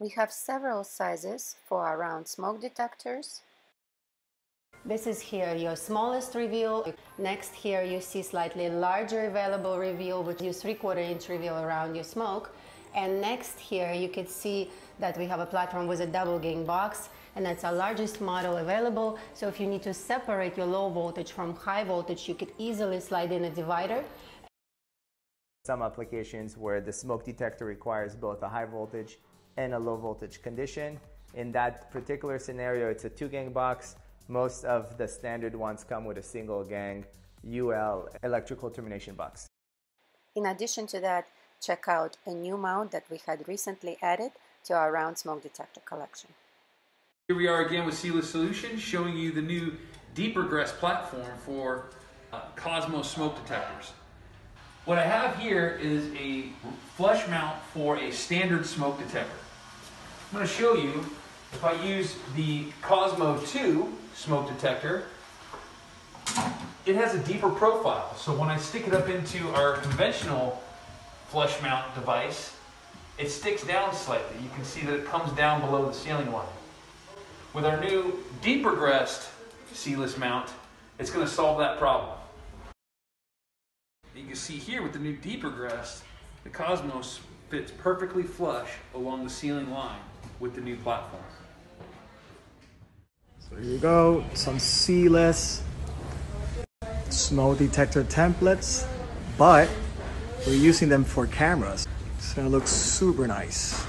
We have several sizes for our round smoke detectors. This is here your smallest reveal. Next here you see slightly larger available reveal which is 3 quarter inch reveal around your smoke. And next here you can see that we have a platform with a double gang box and that's our largest model available. So if you need to separate your low voltage from high voltage, you could easily slide in a divider. Some applications where the smoke detector requires both a high voltage and a low voltage condition. In that particular scenario, it's a two gang box. Most of the standard ones come with a single gang UL electrical termination box. In addition to that, check out a new mount that we had recently added to our round smoke detector collection. Here we are again with SeeLess Solutions showing you the new Deepergress platform for uh, Cosmos smoke detectors. What I have here is a flush mount for a standard smoke detector. I'm going to show you if I use the Cosmo 2 smoke detector, it has a deeper profile. So when I stick it up into our conventional flush mount device, it sticks down slightly. You can see that it comes down below the ceiling line. With our new Deepergress SeeLess mount, it's going to solve that problem. You can see here with the new Deepergress, the Cosmos fits perfectly flush along the ceiling line with the new platform. So here you go, some SeeLess smoke detector templates, but we're using them for cameras. It's gonna look super nice.